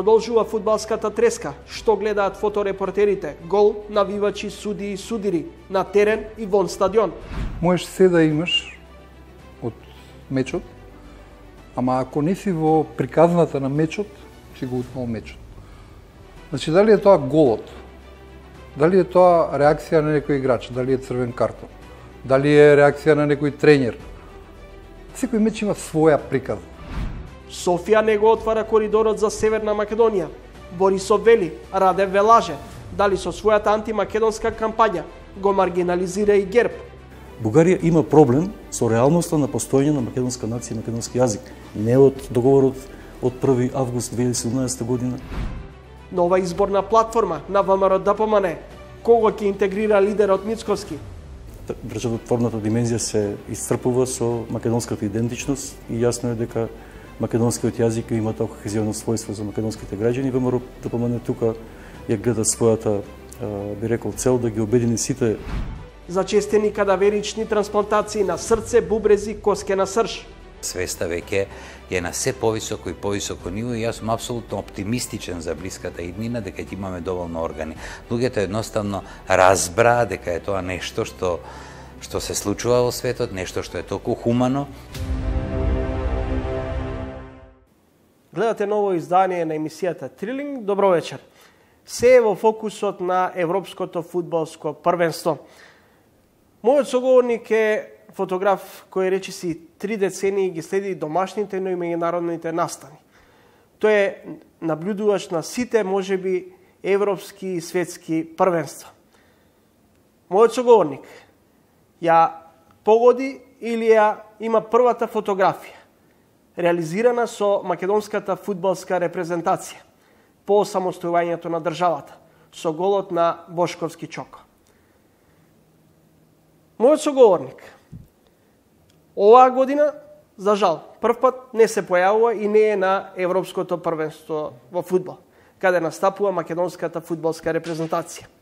Продолжува фудбалската треска, што гледаат фоторепортерите, гол, навивачи, суди и судири, на терен и вон стадион. Можеш се да имаш од мечот, ама ако не си во приказната на мечот, си го утнал мечот. Значи, дали е тоа голот, дали е тоа реакција на некој играч, дали е црвен картон, дали е реакција на некој тренер, секој меч има своја приказна. Софија не го отвара коридорот за Северна Македонија. Борисов вели, Раде велаже, дали со својата антимакедонска кампања го маргинализира и герб. Бугарија има проблем со реалноста на постоење на македонска нација и македонски јазик, не од договорот од 1 август 2017 година. Нова изборна платформа на ВМРО ДПМН, кого ќе интегрира лидерот Мицковски, државотворната димензија се исцрпува со македонската идентичност и јасно е дека македонскиот јазик има тоа кохезионо својство за македонските граѓани. ВМРО да помене тука ја гледа својата би рекол цел да ги обедини сите зачестени кадаверични трансплантации на срце, бубрези, коске на срж. Свеста веќе е на се повисоко и повисоко ниво и јас сум апсолутно оптимистичен за блиската иднина дека ќе имаме доволно органи. Луѓето едноставно разбра дека е тоа нешто што што се случува во светот, нешто што е толку хумано. Гледате ново издание на емисијата Трилинг. Добро вечер. Се е во фокусот на Европското фудбалско првенство. Мојот соговорник е фотограф кој речи си три децении ги следи домашните, но и меѓународните настани. Тој е наблюдувач на сите, можеби, европски и светски првенства. Мојот соговорник ја погоди или ја има првата фотографија реализирана со македонската фудбалска репрезентација по самостојувањето на државата со голот на Бошковски Чоко. Мојот соговорник оваа година, за жал, прв пат не се појавува и не е на Европското првенство во фудбал, каде настапува македонската фудбалска репрезентација.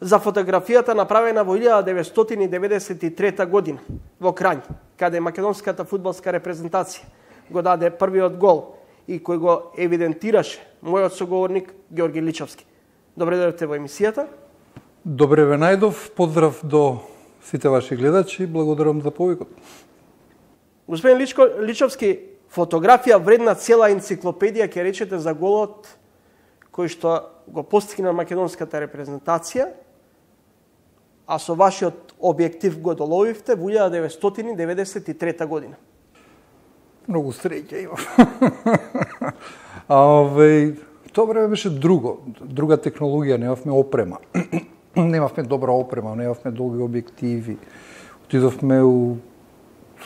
За фотографијата направена во 1993 година во Крањ, каде македонската фудбалска репрезентација го даде првиот гол и кој го евидентираше мојот соговорник Георги Личовски. Добре дојдовте во емисијата. Добре ве најдов, поздрав до сите ваши гледачи, благодарам за повикот. Господин Личко, Личовски, фотографија вредна цела енциклопедија ќе речете за голот кој што го постигна македонската репрезентација, а со вашиот објектив го доловивте во 1993 година. Многу среќа имав. а овеј тоа време беше друго, друга технологија, немавме опрема. немавме добра опрема, немавме долги објективи. Отидовме у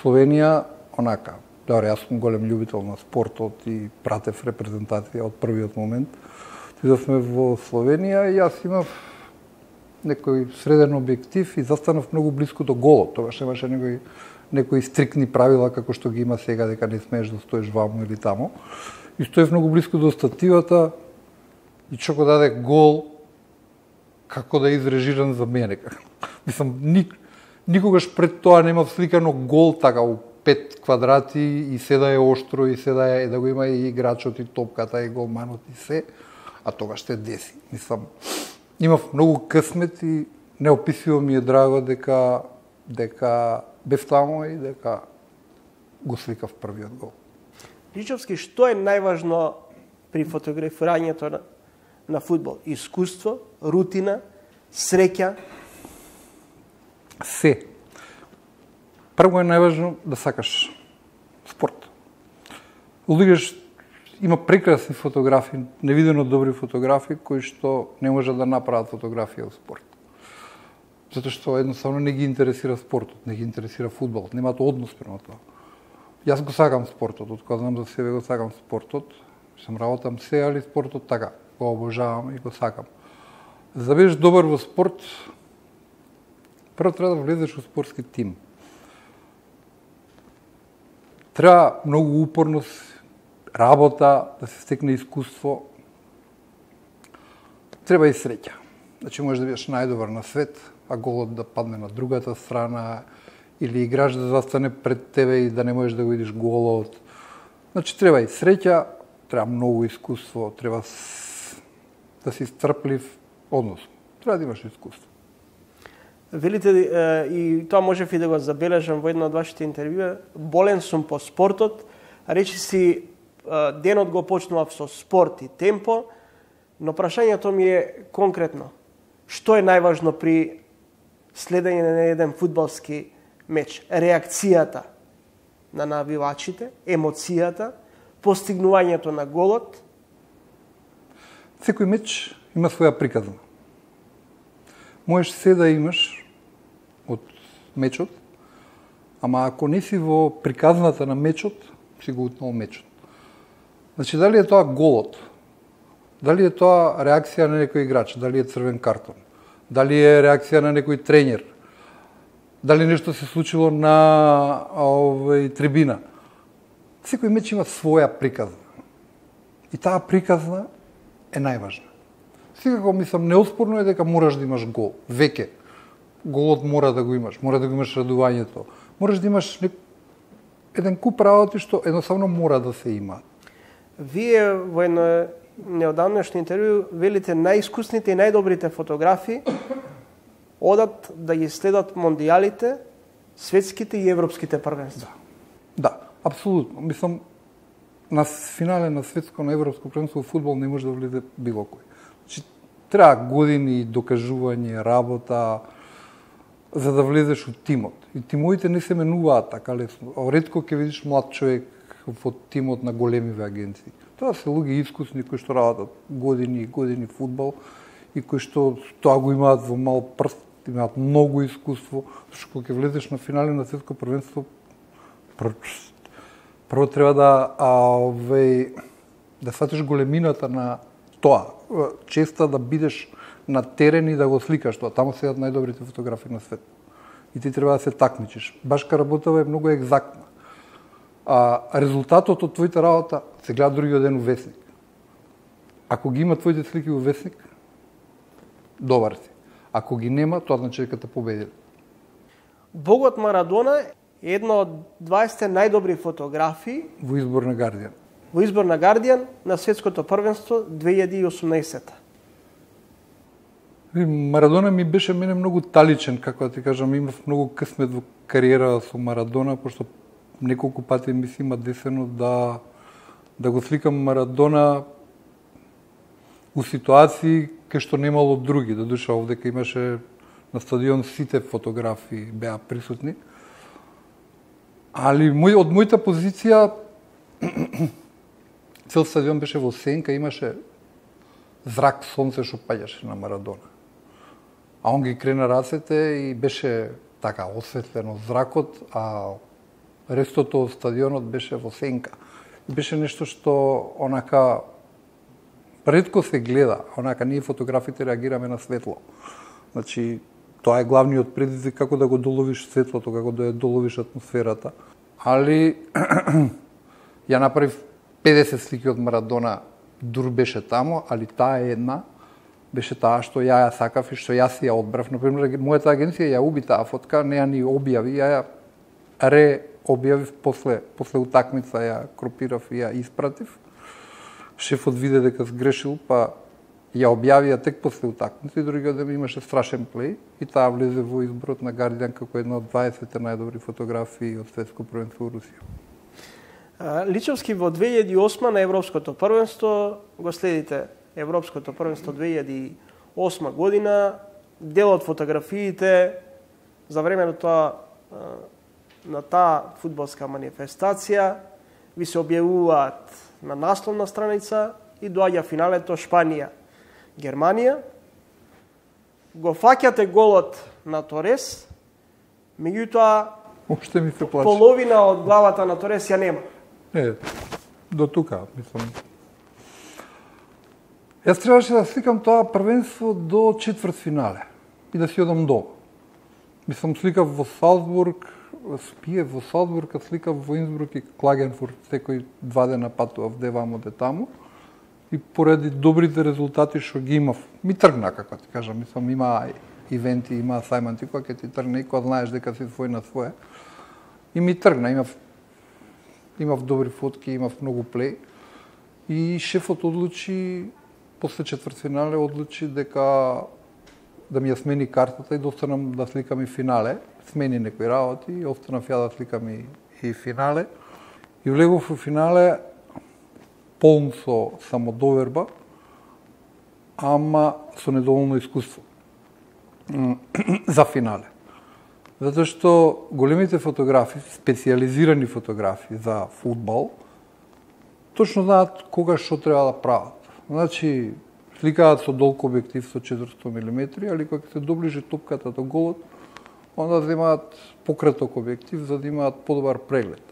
Словенија, онака, да, добре, јас сум голем љубител на спортот и пратев репрезентација од првиот момент. Отидовме во Словенија и јас имав некој среден објектив и застанав многу близко до голот. Тогаш немаше некој некои стрикни правила како што ги има сега дека не смееш да стоиш ваму или таму, И стоев многу близко до стативата и го даде гол како да е изрежиран за мене. Мислам, ник, никогаш пред тоа немав сликано гол така у пет квадрати и се да е оштро и се да е да го има и играчот и топката и голманот и се, а тогаш ще деси. Мислам, имав многу късмет и неописиво ми е драго дека дека бев таму и дека го сликав првиот гол. Личовски, што е најважно при фотографирањето на, на футбол? Искуство, рутина, среќа? Се. Прво е најважно да сакаш спорт. Луѓе има прекрасни фотографии, невидено добри фотографи кои што не може да направат фотографија во спорт затоа што едноставно не ги интересира спортот, не ги интересира фудбалот, немаат однос према тоа. Јас го сакам спортот, од кога знам за себе го сакам спортот, сам работам се, али спортот така, го обожавам и го сакам. За да бидеш добар во спорт, прво треба да влезеш во спортски тим. Треба многу упорност, работа, да се стекне искуство. Треба и среќа. Значи можеш да бидеш најдобар на свет, а голот да падне на другата страна, или играч да застане пред тебе и да не можеш да го видиш голот. Значи, треба и среќа, треба многу искуство, треба да си стрплив, односно, треба да имаш искуство. Велите, и тоа можев и да го забележам во едно од вашите интервјуа, болен сум по спортот, речи си денот го почнував со спорт и темпо, но прашањето ми е конкретно. Што е најважно при следење на еден фудбалски меч? Реакцијата на навивачите, емоцијата, постигнувањето на голот? Секој меч има своја приказна. Можеш се да имаш од мечот, ама ако не си во приказната на мечот, си го утнал мечот. Значи, дали е тоа голот, дали е тоа реакција на некој играч, дали е црвен картон, дали е реакција на некој тренер, дали нешто се случило на овој трибина. Секој меч има своја приказна. И таа приказна е најважна. Секако мислам неоспорно е дека мораш да имаш гол. Веќе голот мора да го имаш, мора да го имаш радувањето. Мораш да имаш не... еден куп работи што едноставно мора да се има. Вие во едно неодамнешно интервју велите најискусните и најдобрите фотографи одат да ги следат мондијалите, светските и европските првенства. Да, да, апсолутно. Мислам, на финале на светско на европско првенство во фудбал не може да влезе било кој. Значи, треба години докажување, работа, за да влезеш у тимот. И тимовите не се менуваат така лесно. Редко ќе видиш млад човек во тимот на големиве агенции. Тоа се луѓе искусни кои што работат години и години фудбал и кои што тоа го имаат во мал прст имаат многу искуство, што кога ќе влезеш на финали на светско првенство, прво треба да а, ве, да сватиш големината на тоа. Честа да бидеш на терен и да го сликаш тоа. Таму се најдобрите фотографи на свет. И ти треба да се такмичиш. Башка работава е многу екзактна. А резултатот од твоите работа се гледа другиот ден во весник. Ако ги има твоите слики во весник, добар си. Ако ги нема, тоа значи дека те победил. Богот Марадона е една од 20 најдобри фотографии во избор на Гардијан. Во избор на Гардијан на светското првенство 2018. Марадона ми беше мене многу таличен, како да ти кажам, имав многу късмет во кариера со Марадона, пошто неколку пати ми се има десено да да го сликам Марадона у ситуации кај што немало други, да душа овдека имаше на стадион сите фотографии беа присутни. Али мој, од мојата позиција цел стадион беше во сенка, имаше зрак сонце што паѓаше на Марадона. А он ги крена рацете и беше така осветлено зракот, а рестото од стадионот беше во сенка. И беше нешто што онака Предко се гледа, онака ние фотографите реагираме на светло. Значи, тоа е главниот предизвик како да го доловиш светлото, како да ја доловиш атмосферата. Али ја направив 50 слики од Марадона, дур беше тамо, али таа е една беше таа што ја ја сакав и што јас ја одбрав. Например, мојата агенција ја уби таа фотка, не ја ни објави, ја ја ре објавив после, после утакмица, ја кропирав и ја испратив шефот виде дека сгрешил, па ја објавија тек после утакмица и другиот ден имаше страшен плей и таа влезе во изборот на Гардијан како една од 20 најдобри фотографии од светско првенство во Русија. Личовски во 2008 на Европското првенство го следите Европското првенство 2008 година, дел од фотографиите за време на тоа на таа фудбалска манифестација ви се објавуваат на насловна страница и доаѓа финалето Шпанија, Германија. Го фаќате голот на Торес, меѓутоа Уште ми се плаче. Половина од главата на Торес ја нема. Не, до тука, мислам. Јас требаше да сликам тоа првенство до четврт финале и да си одам до. Мислам, сликав во Салцбург, спие во Салцбург, слика во Инсбрук и Клагенфурт, секој два дена патував девамо де таму. И поради добрите резултати што ги имав, ми тргна, како ти кажам, мислам, има ивенти, има сајманти, која ќе ти тргне и кога знаеш дека си свој на свое. И ми тргна, имав, имав добри фотки, имав многу плей. И шефот одлучи, после четвртфинале, одлучи дека да ми ја смени картата и да останам да сликам и финале. Смени некои работи и останав ја да сликам и, и финале. И влегов во финале полн со самодоверба, ама со недоволно искуство за финале. Затоа што големите фотографи, специализирани фотографи за футбол, точно знаат кога што треба да прават. Значи, сликаат со долг објектив со 400 мм, али кога се доближи топката до голот, онда земаат пократок објектив за да имаат подобар преглед.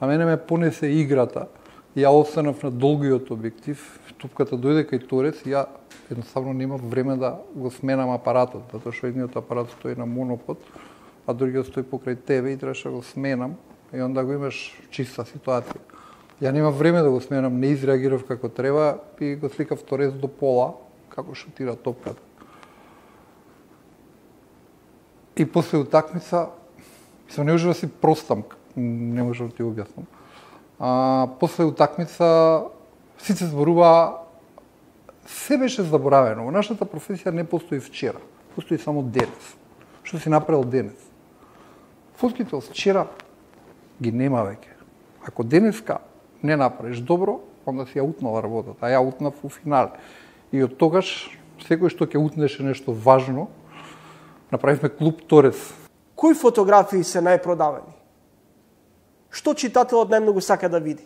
А мене ме понесе играта, ја останав на долгиот објектив, топката дојде кај торец, ја едноставно немав време да го сменам апаратот, затоа што едниот апарат стои на монопод, а другиот стои покрај тебе и требаше да го сменам и онда го имаш чиста ситуација. Ја нема време да го сменам, не изреагирав како треба и го сликав торез до пола, како шутира топката. И после утакмица, мислам, не може да си простам, не може да ти објаснам. А, после утакмица, сите зборува, се беше заборавено. Во нашата професија не постои вчера, постои само денес. Што си направил денес? Фотките од вчера ги нема веќе. Ако денеска не направиш добро, онда си ја утнала работата, а ја утнав у финале. И од тогаш, секој што ќе утнеше нешто важно, направивме клуб Торец. Кои фотографии се најпродавани? Што читателот најмногу сака да види?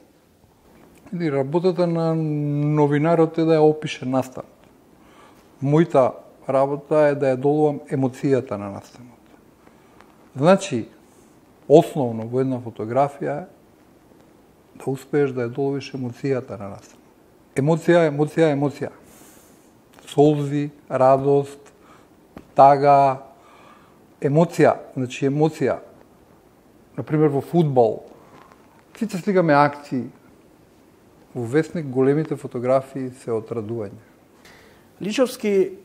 Или работата на новинарот е да ја опише настан. Мојта работа е да ја долувам емоцијата на настанот. Значи, основно во една фотографија е да успееш да ја доловиш емоцијата на нас. Емоција, емоција, емоција. Солзи, радост, тага, емоција, значи емоција. Например, во футбол, сите сликаме акции, во весник големите фотографии се отрадување. Личовски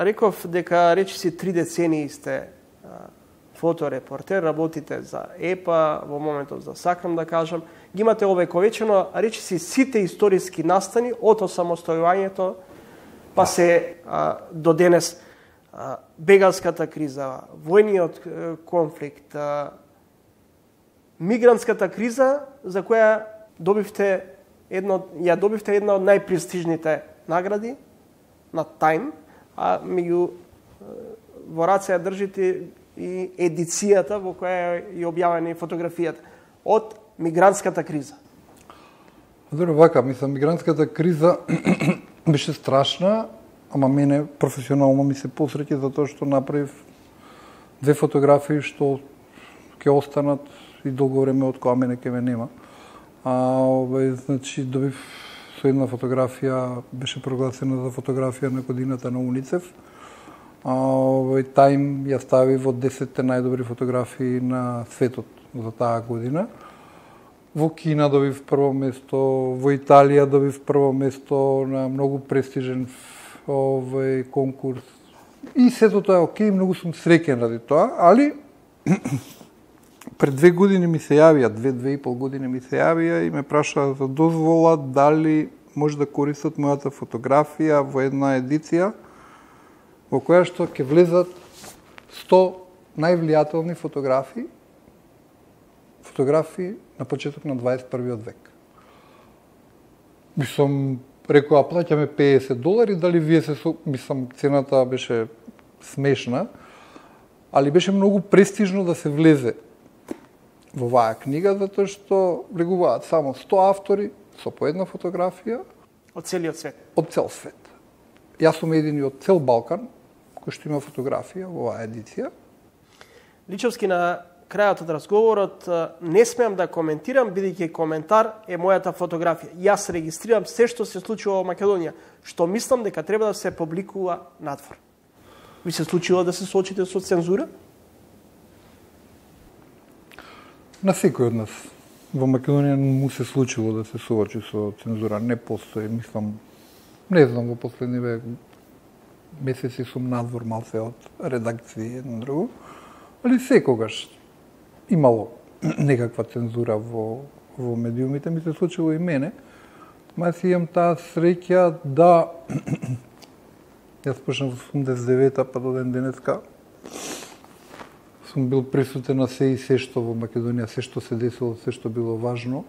реков дека речиси три децении сте фоторепортер, работите за ЕПА, во моментов за сакам да кажам, ги имате овековечено, речиси сите историски настани од осамостојувањето па се а, до денес а, бегалската криза, војниот конфликт, а, мигрантската криза за која добивте едно ја добивте една од најпрестижните награди на Time, а меѓу во рација држите и едицијата во која е објавена и фотографијата од мигрантската криза. Добро, вака, мислам, мигрантската криза беше страшна, ама мене професионално ми се посреќи затоа што направив две фотографии што ќе останат и долго време од која мене ќе ме нема. А, ова значи, добив со една фотографија, беше прогласена за фотографија на годината на Уницев, овој Time ја стави во 10 најдобри фотографии на светот за таа година. Во Кина добив прво место, во Италија добив прво место на многу престижен овој конкурс. И сето тоа е окей, многу сум среќен ради тоа, али пред две години ми се јавија, две, две и пол години ми се јавија и ме прашаа за дозвола дали може да користат мојата фотографија во една едиција во која што ќе влезат 100 највлијателни фотографии, фотографии на почеток на 21 век. Мислам, рекоа, плаќаме 50 долари, дали вие се, мислам, цената беше смешна, али беше многу престижно да се влезе во оваа книга, затоа што влегуваат само 100 автори со по една фотографија. Од целиот свет. Од цел свет. Јас сум едини од цел Балкан, кој што има фотографија во оваа едиција. Личовски на крајот од разговорот не смеам да коментирам, бидејќи коментар е мојата фотографија. Јас регистрирам се што се случува во Македонија, што мислам дека треба да се публикува надвор. Ви се случило да се соочите со цензура? На секој од нас во Македонија му се случило да се соочи со цензура. Не постои, мислам, не знам во последниве месеци сум надвор малце од редакција едно друго, али секогаш имало некаква цензура во, во медиумите, ми се случило и мене, Ма си имам таа среќа да Јас почнав во 89-та, па до ден денеска. Сум бил присутен на се и се што во Македонија, се што се десило, се што било важно.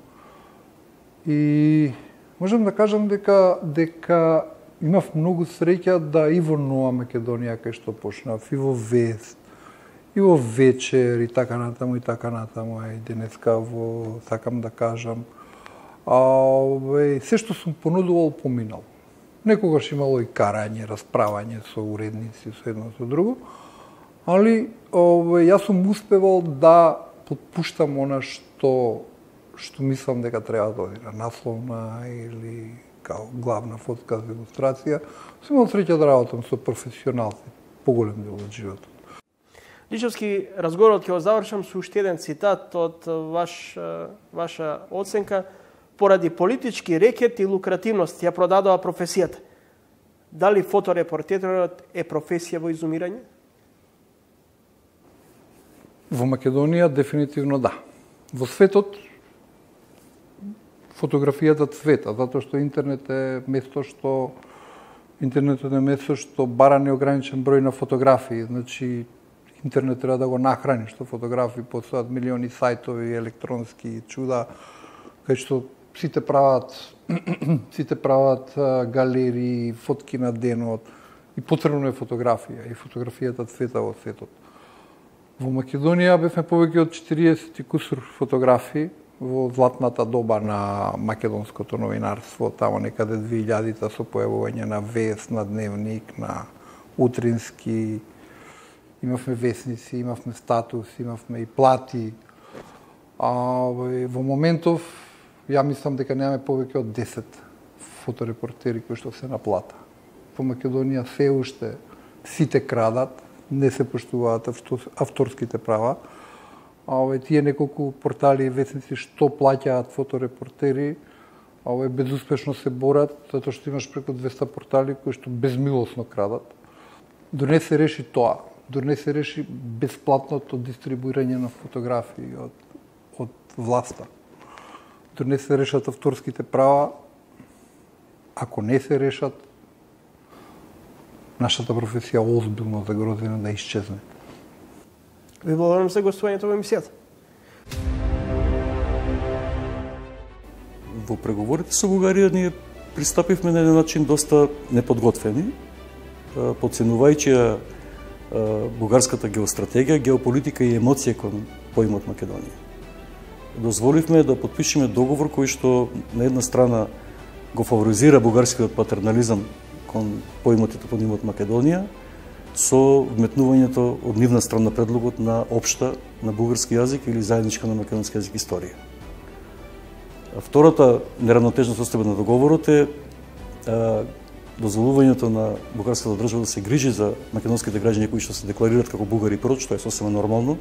И можам да кажам дека дека имав многу среќа да и во Нова Македонија кај што почнав, и во Вест, и во Вечер, и така натаму, и така натаму, и денеска во, сакам да кажам, а, се што сум понудувал, поминал. Некогаш имало и карање, расправање со уредници, со едно со друго, али ове, јас сум успевал да подпуштам она што што мислам дека треба да оди на насловна или као главна фотка за илустрација. Сум имал среќа да работам со професионалци, поголем дел од животот. Личовски разговорот ќе го завршам со уште еден цитат од ваш, ваша оценка поради политички рекет и лукративност ја продадоа професијата. Дали фоторепортерот е професија во изумирање? Во Македонија дефинитивно да. Во светот фотографијата цвета, затоа што интернет е место што интернетот е место што бара неограничен број на фотографии, значи интернет треба да го нахрани, што фотографии постојат милиони сајтови, електронски чуда, кај што сите прават сите прават галерии, фотки на денот. И потребно е фотографија и фотографијата цвета во светот. Во Македонија бевме повеќе од 40 кусур фотографии во златната доба на македонското новинарство, тамо некаде 2000-та со појавување на вест, на дневник, на утрински, имавме вестници, имавме статус, имавме и плати. А, во моментов ја мислам дека немаме повеќе од 10 фоторепортери кои што се на плата. По Македонија се уште сите крадат, не се поштуваат авторските права. А ове тие неколку портали и вестници што плаќаат фоторепортери, а ове безуспешно се борат, затоа што имаш преку 200 портали кои што безмилосно крадат. До не се реши тоа, до не се реши бесплатното дистрибуирање на фотографии од, од власта докато не се решат авторските права, ако не се решат, нашата професија озбилно загрозена да исчезне. Ви благодарам за гостувањето во емисијата. Во преговорите со Бугарија ние пристапивме на еден начин доста неподготвени, подценувајќи ја бугарската геостратегија, геополитика и емоција кон поимот Македонија дозволивме да подпишеме договор кој што на една страна го фаворизира бугарскиот патернализам кон поимотите под имот Македонија, со вметнувањето од нивна страна предлогот на општа на бугарски јазик или заедничка на македонски јазик историја. Втората неравнотежна состојба на договорот е дозволувањето на бугарската држава да се грижи за македонските граѓани кои што се декларираат како бугари прот, што е сосема нормално,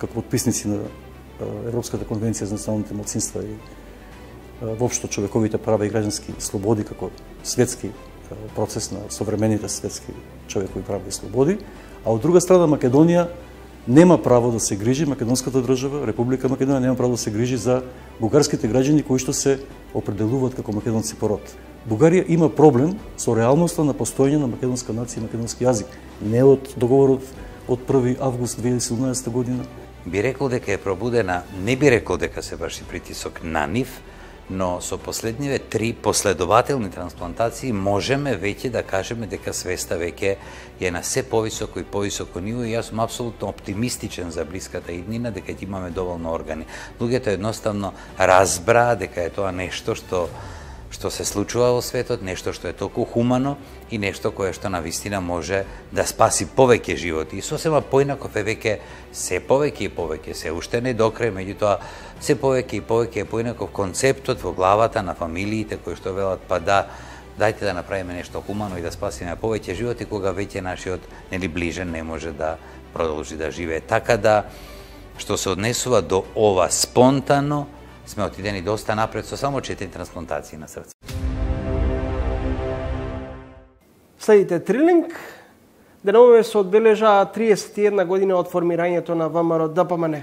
како подписници на Европската конвенција за националните малцинства и воопшто човековите права и граѓански слободи како светски процес на современите светски човекови права и слободи, а од друга страна Македонија нема право да се грижи македонската држава, Република Македонија нема право да се грижи за бугарските граѓани кои што се определуваат како македонци по род. Бугарија има проблем со реалноста на постоење на македонска нација и македонски јазик, не од договорот од 1 август 2017 година, би рекол дека е пробудена, не би рекол дека се врши притисок на нив, но со последниве три последователни трансплантации можеме веќе да кажеме дека свеста веќе е на се повисоко и повисоко ниво и јас сум апсолутно оптимистичен за блиската иднина дека ќе имаме доволно органи. Луѓето едноставно разбраа дека е тоа нешто што што се случува во светот, нешто што е толку хумано и нешто кое што на вистина може да спаси повеќе животи. И сосема поинаков е веќе се повеќе и повеќе, се уште не докрај, меѓутоа се повеќе и повеќе е поинаков концептот во главата на фамилиите кои што велат па да, дајте да направиме нешто хумано и да спасиме повеќе животи кога веќе нашиот нели ближен не може да продолжи да живее. Така да што се однесува до ова спонтано, сме отидени доста напред со само четири трансплантации на срце. Следите Трилинг. Денове се одбележа 31 година од формирањето на ВМРО ДПМН.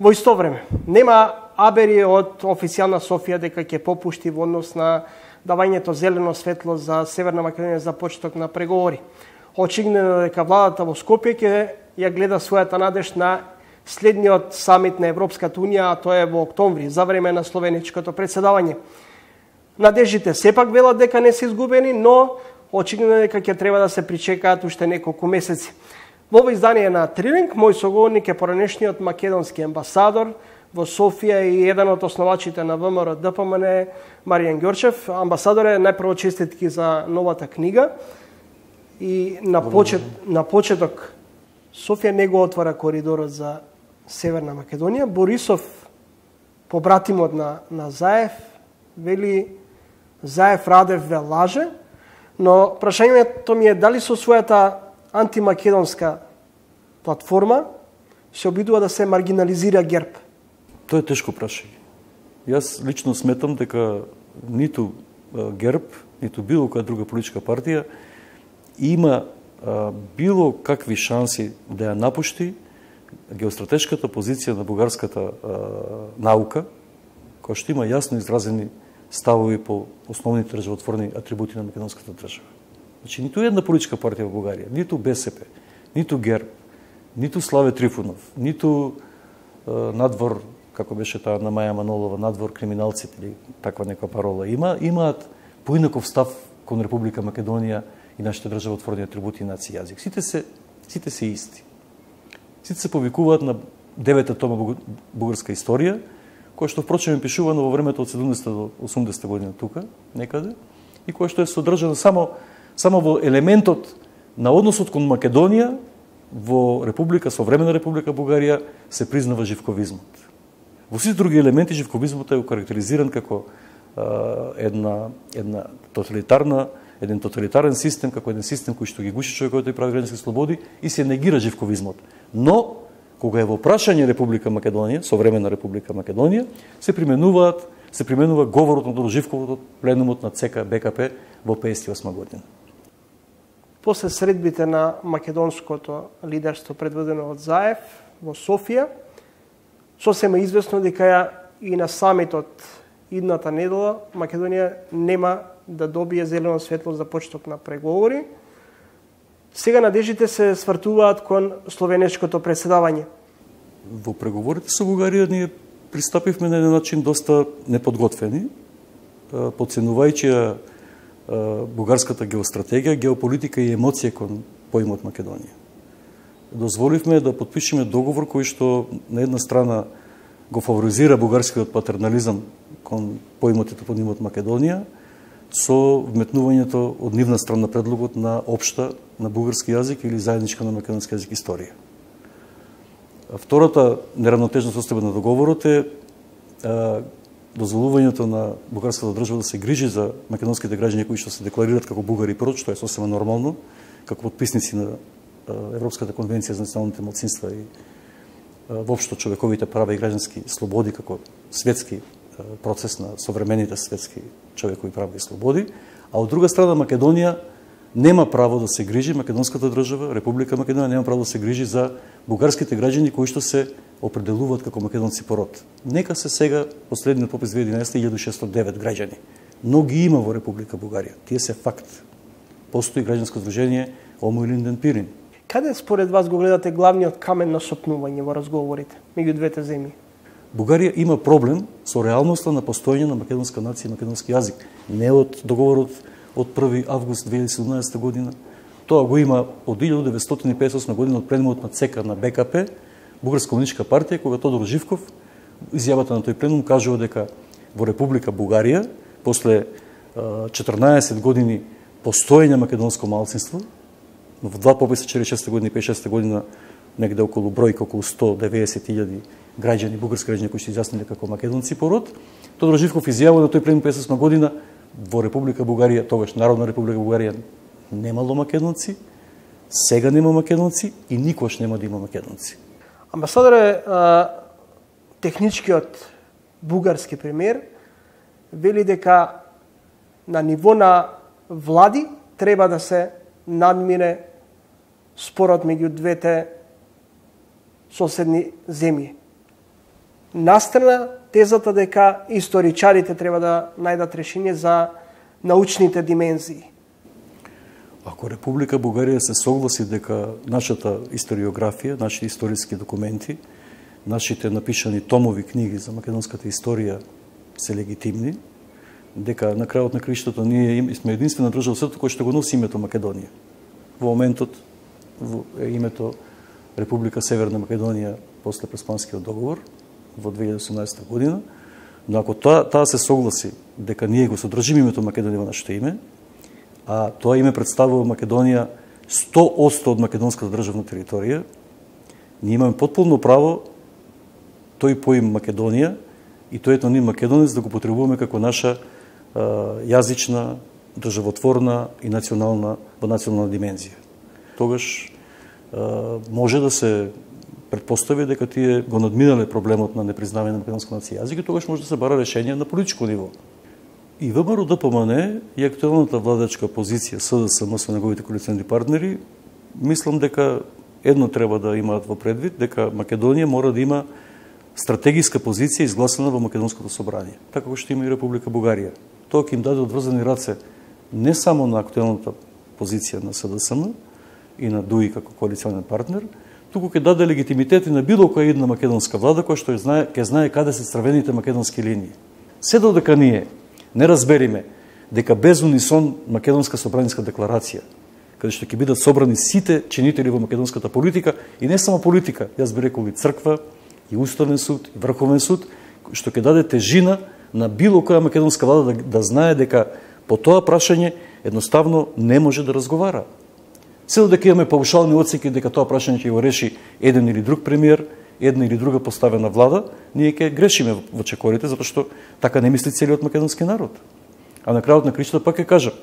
Во исто време, нема Абери од официјална Софија дека ќе попушти во однос на давањето зелено светло за Северна Македонија за почеток на преговори. Очигледно дека владата во Скопје ќе ја гледа својата надеж на следниот самит на Европската Унија, а тоа е во октомври, за време на словеничкото председавање. Надежите сепак велат дека не се изгубени, но очигледно дека ќе треба да се причекаат уште неколку месеци. Во ова издание на Трилинг, мој соговорник е поранешниот македонски амбасадор во Софија и еден од основачите на ВМРО ДПМН Маријан Ѓорчев. Амбасадор е најпрво честитки за новата книга и на, почет, на почеток Софија не го отвара коридорот за Северна Македонија. Борисов, побратимот на, на Заев, вели Заев Радев ве лаже, но прашањето ми е дали со својата антимакедонска платформа се обидува да се маргинализира герб? Тоа е тешко прашање. Јас лично сметам дека ниту герб, ниту било која друга политичка партија има било какви шанси да ја напушти геостратешката позиција на бугарската наука, која што има јасно изразени ставови по основните државотворни атрибути на македонската држава. Значи, ниту една политичка партија во Бугарија, ниту БСП, ниту ГЕРБ, ниту Славе Трифунов, ниту надвор, како беше таа на Маја Манолова, надвор криминалците или таква некоја парола има, имаат поинаков став кон Република Македонија и нашата држава отворени атрибути нација јазик. Сите се, сите се исти. Сите се повикуваат на девета тома бугарска историја, која што впрочем е пишувано во времето од 70 до 80 година тука, некаде, и која што е содржана само, само во елементот на односот кон Македонија во Република, современа Република Бугарија, се признава живковизмот. Во сите други елементи живковизмот е окарактеризиран како е, една, една тоталитарна еден тоталитарен систем, како еден систем кој што ги гуши човекот и прави граѓански слободи и се негира живковизмот. Но, кога е во прашање Република Македонија, современа Република Македонија, се применуваат се применува говорот на Живковото пленумот на ЦК БКП во 58 година. После средбите на македонското лидерство предводено од Заев во Софија, сосема известно дека и на самитот идната недела Македонија нема да добие зелено светло за почеток на преговори. Сега надежите се свртуваат кон Словенечкото председавање. Во преговорите со Бугарија ние пристапивме на еден начин доста неподготвени, подценувајќи ја бугарската геостратегија, геополитика и емоција кон поимот Македонија. Дозволивме да подпишеме договор кој што на една страна го фаворизира бугарскиот патернализам кон поимот и топонимот Македонија, со вметнувањето од нивна страна предлогот на општа на бугарски јазик или заедничка на македонски јазик историја. Втората неравнотежна состојба на договорот е дозволувањето на бугарската држава да се грижи за македонските граѓани кои што се декларираат како бугари прод, што е сосема нормално, како подписници на Европската конвенција за националните малцинства и воопшто човековите права и граѓански слободи како светски процес на современите светски човекови права и слободи, а од друга страна Македонија нема право да се грижи, македонската држава, Република Македонија нема право да се грижи за бугарските граѓани кои што се определуваат како македонци пород. Нека се сега последниот попис 2011 1609 граѓани. Но ги има во Република Бугарија. Тие се факт. Постои граѓанско здружение Омо Линден Пирин. Каде според вас го гледате главниот камен на сопнување во разговорите меѓу двете земји? Бугарија има проблем со реалноста на постоење на македонска нација и македонски јазик. Не од договорот од 1 август 2017 година. Тоа го има од 1958 година од пленумот на ЦК на БКП, Бугарска комунистичка партија, кога Тодор Живков, изјавата на тој пленум кажува дека во Република Бугарија, после 14 години постоење македонско малцинство, во два пописа 46 година и 56 година негде околу бројка околу 190.000 граѓани, бугарски граѓани кои се изјасниле како македонци пород. Тодор Живков изјавува на тој пленум 58 година во Република Бугарија, тогаш Народна Република Бугарија немало македонци, сега нема македонци и никош нема да има македонци. Амбасадоре, техничкиот бугарски премиер вели дека на ниво на влади треба да се надмине спорот меѓу двете соседни земји. настрана тезата дека историчарите треба да најдат решение за научните димензии. Ако Република Бугарија се согласи дека нашата историографија, нашите историски документи, нашите напишани томови книги за македонската историја се легитимни, дека на крајот на криштото ние сме единствена држава светот која што го носи името Македонија. Во моментот е името Република Северна Македонија после Преспанскиот договор во 2018 година, но ако таа, таа се согласи дека ние го содржиме името Македонија во нашето име, а тоа име представува Македонија 100% од македонската државна територија, ние имаме потполно право тој поим Македонија и тој етноним македонец да го потребуваме како наша јазична, државотворна и национална во национална димензија. Тогаш може да се предпостави дека тие го надминале проблемот на непризнавање на македонска нација јазик и тогаш може да се бара решение на политичко ниво. И ВМРО ДПМН и актуелната владачка позиција СДСМ со неговите коалиционни партнери, мислам дека едно треба да имаат во предвид, дека Македонија мора да има стратегиска позиција изгласена во Македонското собрание, така како што има и Република Бугарија. Тоа ќе им даде одврзани раце не само на актуелната позиција на СДСМ и на ДУИ како коалиционен партнер, туку ќе даде легитимитет и на било која една македонска влада која што знае, ќе знае каде се црвените македонски линии. Се додека ние не разбериме дека без унисон македонска собраниска декларација, каде што ќе бидат собрани сите чинители во македонската политика и не само политика, јас би рекол и црква, и Уставен суд, и Врховен суд, што ќе даде тежина на било која македонска влада да, да знае дека по тоа прашање едноставно не може да разговара. Се дека имаме паушални оценки дека тоа прашање ќе го реши еден или друг премиер, една или друга поставена влада, ние ќе грешиме во чекорите, затоа што така не мисли целиот македонски народ. А на крајот на кричето пак ќе кажам,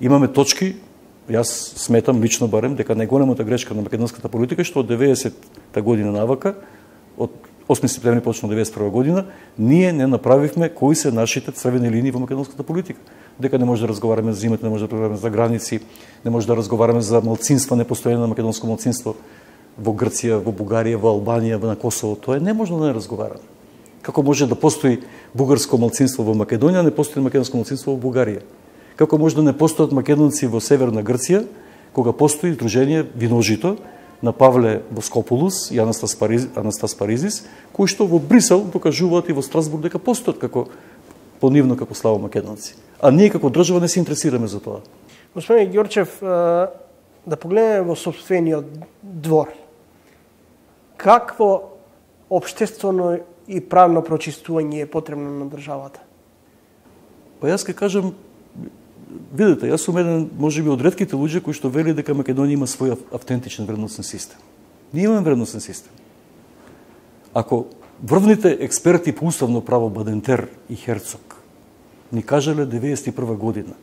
имаме точки, јас сметам лично барем дека најголемата грешка на македонската политика што од 90-та година навака, од 8 септември почна 91 година, ние не направивме кои се нашите црвени линии во македонската политика. Дека не може да разговараме за зимата, не може да разговараме за граници, не може да разговараме за малцинства, непостојање на македонско малцинство во Грција, во Бугарија, во Албанија, во на Косово. Тоа е неможно да не разговараме. Како може да постои бугарско малцинство во Македонија, не постои македонско малцинство во Бугарија? Како може да не постојат македонци во Северна Грција, кога постои Дружение Виножито, на Павле Воскопулус и Анастас, Париз, Анастас Паризис, кои што во Брисел докажуваат и во Страсбург дека постојат како понивно како слава македонци. А ние како држава не се интересираме за тоа. Господин Георчев, да погледнеме во собствениот двор. Какво обштествено и правно прочистување е потребно на државата? Па јас ке кажам видете, јас сум еден, може би, од редките луѓе кои што вели дека Македонија има свој автентичен вредносен систем. Ние имаме вредносен систем. Ако врвните експерти по уставно право Бадентер и Херцог ни кажале 91 година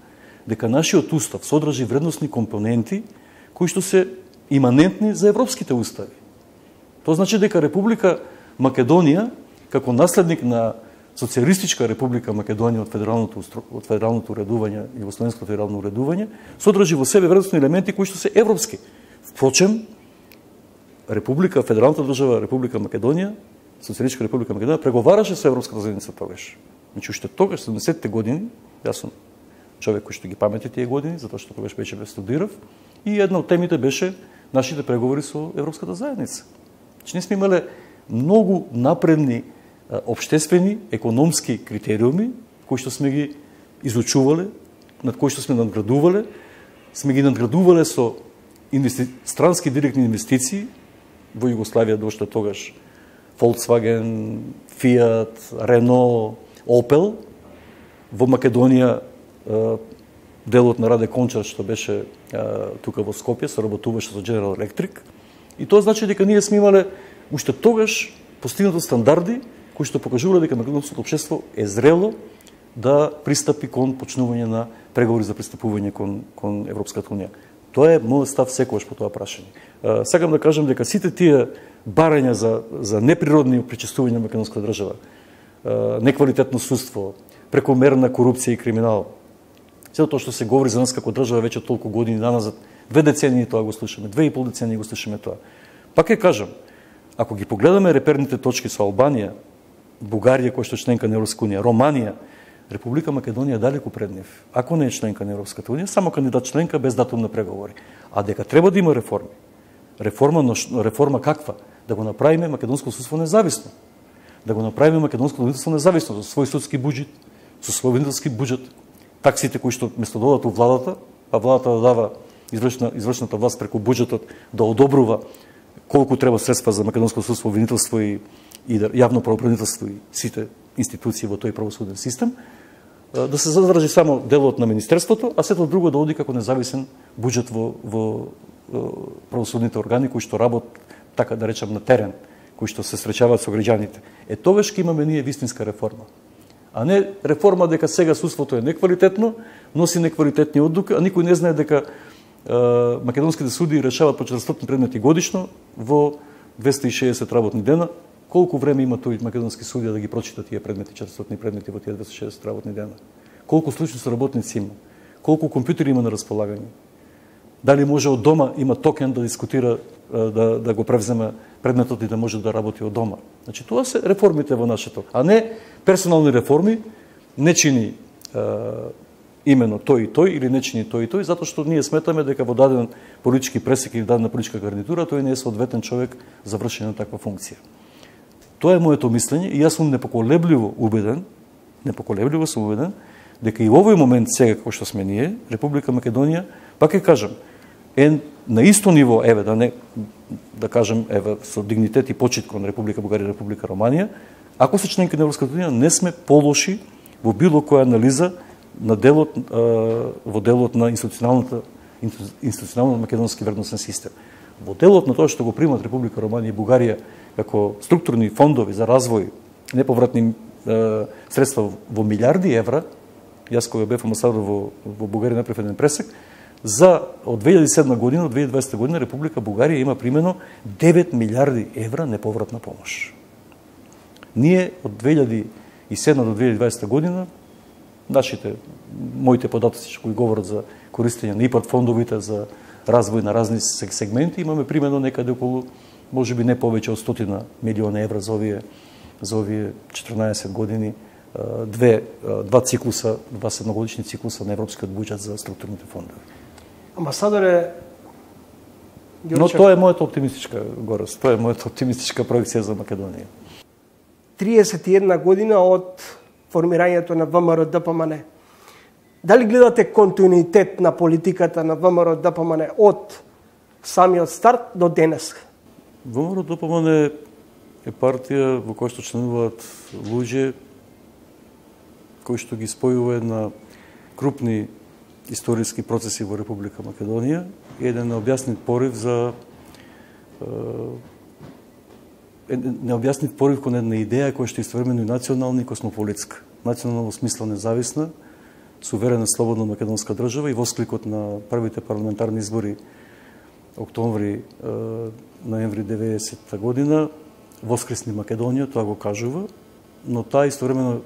дека нашиот устав содржи вредносни компоненти кои што се иманентни за европските устави. Тоа значи дека Република Македонија, како наследник на Социалистичка република Македонија од федералното од федералното уредување и во федерално уредување содржи во себе вредностни елементи кои што се европски. Впрочем, Република, федералната држава Република Македонија, Социалистичка република Македонија преговараше со Европската заедница тогаш. Значи уште тогаш 70-те години, јас сум човек кој што ги памети тие години, затоа што тогаш беше бе студирав, и една од темите беше нашите преговори со Европската заедница. Значи ние сме имале многу напредни обштествени, економски критериуми, кои што сме ги изучувале, над кои што сме надградувале, сме ги надградувале со инвести... странски директни инвестиции во Југославија дошто тогаш Volkswagen, Fiat, Renault, Opel. Во Македонија делот на Раде Кончар што беше тука во Скопје, се работуваше со General Electric. И тоа значи дека ние сме имале уште тогаш постигнато стандарди кои што покажува дека македонското општество е зрело да пристапи кон почнување на преговори за пристапување кон, кон Европската унија. Тоа е мојот став секогаш по тоа прашање. Сакам да кажам дека сите тие барања за, за неприродни причестување на македонската држава, неквалитетно судство, прекомерна корупција и криминал, сето тоа што се говори за нас како држава веќе толку години наназад, две децении тоа го слушаме, две и пол децении го слушаме тоа. Пак ја кажам, ако ги погледаме реперните точки со Албанија, Бугарија која што е членка на Европска унија, Романија, Република Македонија далеку пред нив. Ако не е членка на Европската унија, само кандидат членка без датум на преговори. А дека треба да има реформи. Реформа, но реформа каква? Да го направиме македонско судство независно. Да го направиме македонско судство независно со свој судски буџет, со свој винителски буџет, таксите кои што место додат у владата, а владата да дава извршна, извршната власт преку буџетот да одобрува колку треба средства за македонско судство, обвинителство и, и да, јавно правопреднителство и сите институции во тој правосуден систем, да се задржи само делот на Министерството, а сето друго да оди како независен буџет во, во правосудните органи кои што работ, така да речам, на терен, кои што се среќаваат со граѓаните. Е тогаш ќе имаме ние вистинска реформа. А не реформа дека сега судството е неквалитетно, носи неквалитетни одлуки, а никој не знае дека е, македонските суди решават по 400 предмети годишно во 260 работни дена, Колку време има тој македонски судија да ги прочита тие предмети, 400 предмети во тие 260 работни дена? Колку случаи со работници има? Колку компјутери има на располагање? Дали може од дома има токен да дискутира, да, да го превземе предметот и да може да работи од дома? Значи, тоа се реформите во нашето, а не персонални реформи, не чини е, именно тој и тој или не чини тој и тој, затоа што ние сметаме дека во даден политички пресек или дадена политичка гарнитура тој не е соодветен човек за вршење на таква функција. Тоа е моето мислење и јас сум непоколебливо убеден, непоколебливо сум убеден, дека и во овој момент сега како што сме ние, Република Македонија, пак ќе кажам, е на исто ниво, еве да не да кажем еве со дигнитет и почит кон Република Бугарија и Република Романија, ако се членки на Европската унија, не сме полоши во било која анализа на делот во делот на институционалната институционално македонски вредностен систем. Во делот на тоа што го примат Република Романија и Бугарија како структурни фондови за развој, неповратни е, средства во милиарди евра, јас кога бев амбасадор во, во Бугарија направив еден пресек, за од 2007 година до 2020 година Република Бугарија има примено 9 милиарди евра неповратна помош. Ние од 2007 до 2020 година нашите моите податоци кои говорат за користење на ИПАРТ фондовите за развој на разни сегменти имаме примено некаде околу може би не повеќе од 100 милиони евра за овие за овие 14 години две два циклуса, два седмогодишни циклуса на европскиот буџет за структурните фондови. Амбасадоре Но тоа е мојата оптимистичка горест, тоа е мојата оптимистичка проекција за Македонија. 31 година од формирањето на ВМРО ДПМН. Дали гледате континуитет на политиката на ВМРО ДПМН од самиот старт до денес? ВМРО ДПМН е партија во која што членуваат луѓе кои што ги спојува една крупни историски процеси во Република Македонија и еден необјаснит порив за необјаснит порив кон една идеја која што е истовремено и национална и космополитска. Национална во смисла независна, суверена слободна македонска држава и воскликот на првите парламентарни избори октомври ноември 90 година Воскресни Македонија, тоа го кажува, но таа истовремено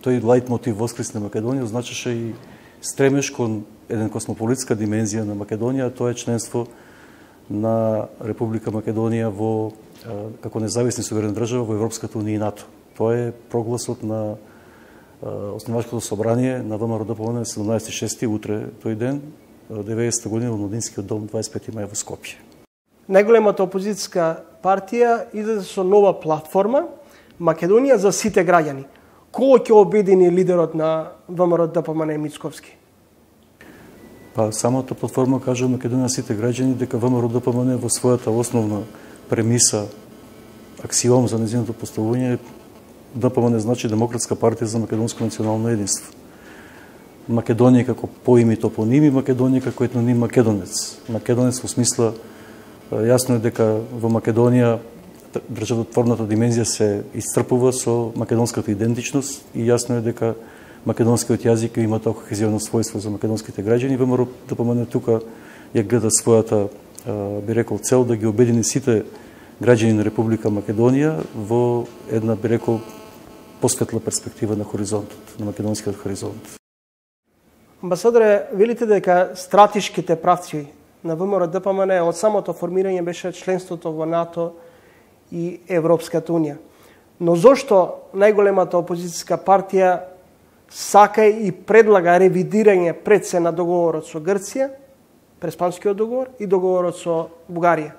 тој лајт мотив Воскресни Македонија означаше и стремеш кон еден космополитска димензија на Македонија, тоа е членство на Република Македонија во како независна суверена држава во Европската унија и НАТО. Тоа е прогласот на основачкото собрание на ВМРО ДПМН 17.6. утре тој ден 90 година во Младинскиот дом 25 мај во Скопје најголемата опозицијска партија излезе со нова платформа Македонија за сите граѓани. Кој ќе обедини лидерот на ВМРО ДПМН Мицковски? Па самата платформа кажа Македонија сите граѓани дека ВМРО ДПМН во својата основна премиса аксиом за незиното поставување ДПМН значи Демократска партија за македонско национално единство. Македонија како поими топоними, Македонија како етноним македонец. Македонец во смисла Јасно е дека во Македонија државотворната димензија се исцрпува со македонската идентичност и јасно е дека македонскиот јазик има толку хезионно својство за македонските граѓани. ВМРО да помене тука ја гледа својата, би рекол, цел да ги обедини сите граѓани на Република Македонија во една, би рекол, посветла перспектива на хоризонтот, на македонскиот хоризонт. Амбасадоре, велите дека стратешките правци на ВМРО ДПМН од самото формирање беше членството во НАТО и Европската Унија. Но зошто најголемата опозицијска партија сака и предлага ревидирање пред се на договорот со Грција, преспанскиот договор и договорот со Бугарија?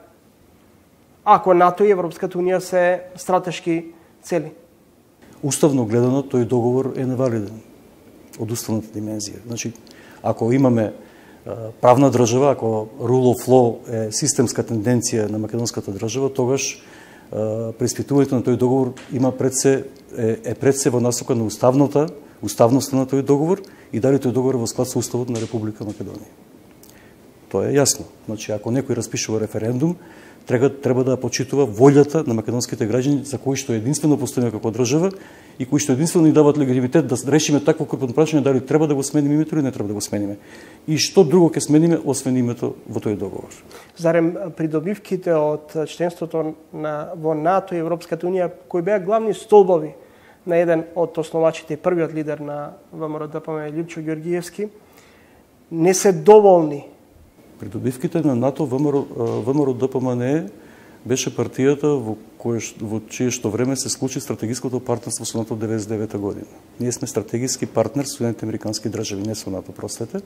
Ако НАТО и Европската Унија се стратешки цели. Уставно гледано, тој договор е невалиден од уставната димензија. Значи, ако имаме правна држава, ако rule of law е системска тенденција на македонската држава, тогаш преиспитувањето на тој договор има пред се е, е пред се во насока на уставната, уставноста на тој договор и дали тој договор е во склад со уставот на Република Македонија. Тоа е јасно. Значи, ако некој распишува референдум, треба, треба да почитува волјата на македонските граѓани за кои што единствено постоиме како држава и кои што единствено ни дават легитимитет да решиме такво крупно прашање дали треба да го смениме името или не треба да го смениме. И што друго ќе смениме освен името во тој договор. Зарем придобивките од членството на во НАТО и Европската унија кои беа главни столбови на еден од основачите првиот лидер на ВМРО да ДПМ Липчо Ѓоргиевски не се доволни Придобивките на НАТО ВМРО, ВМРО ДПМН беше партијата во, кое, во чие што време се случи стратегиското партнерство со НАТО 99 година. Ние сме стратегиски партнер со Соединените Американски држави, не со НАТО, простете.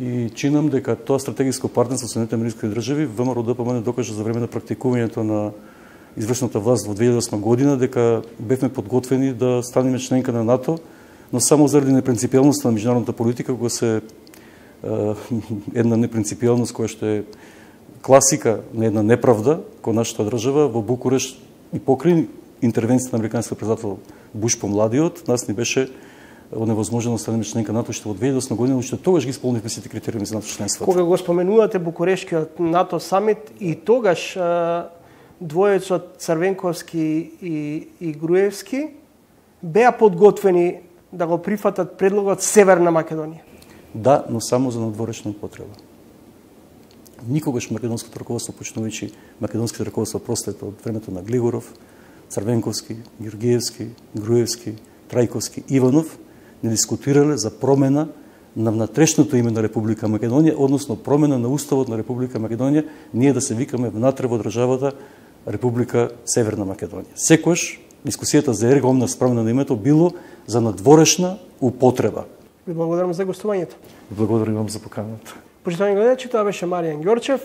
И чинам дека тоа стратегиско партнерство со Соединените Американски држави ВМРО ДПМН докажа за време на практикувањето на извршната власт во 2008 година дека бевме подготвени да станеме членка на НАТО, но само заради непринципиалноста на меѓународната политика кога се една непринципиалност која што е класика на една неправда кон нашата држава во Букуреш и покрај интервенцијата на американскиот председател Буш помладиот, нас не беше оневозможено да станеме членка НАТО што во 2008 година, уште тогаш ги исполнивме сите критериуми за НАТО членството. Кога го споменувате Букурешкиот НАТО самит и тогаш двоецот Црвенковски и, и Груевски беа подготвени да го прифатат предлогот Северна Македонија. Да, но само за надворешна употреба. Никогаш македонското раководство, почнувајќи македонските раководство простете од времето на Глигоров, Црвенковски, Георгиевски, Груевски, Трајковски, Иванов, не дискутирале за промена на внатрешното име на Република Македонија, односно промена на уставот на Република Македонија, ние да се викаме внатре во државата Република Северна Македонија. Секојаш дискусијата за ергомна спромена на името било за надворешна употреба. Ви благодарам за гостувањето. Благодарам вам за поканата. Почитани гледачи, тоа беше Маријан Ѓорчев,